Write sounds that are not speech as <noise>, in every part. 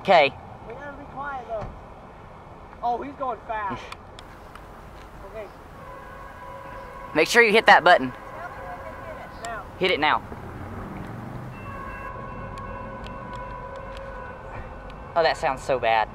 Okay. We gotta be quiet though. Oh, he's going fast. <laughs> okay. Make sure you hit that button. Hit it now. Oh, that sounds so bad.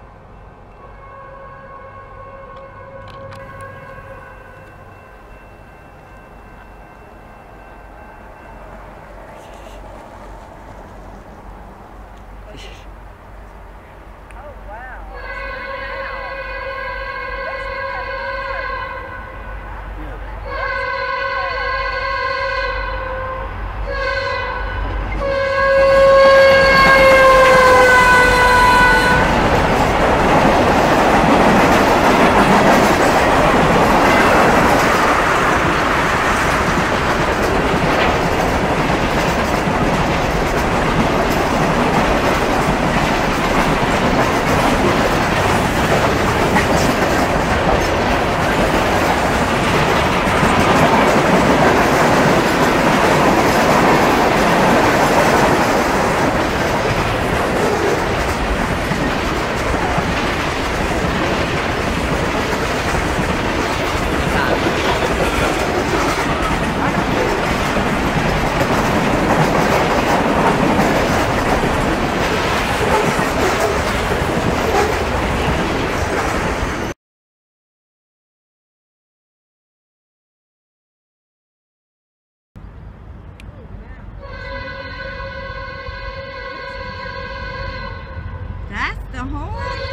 the whole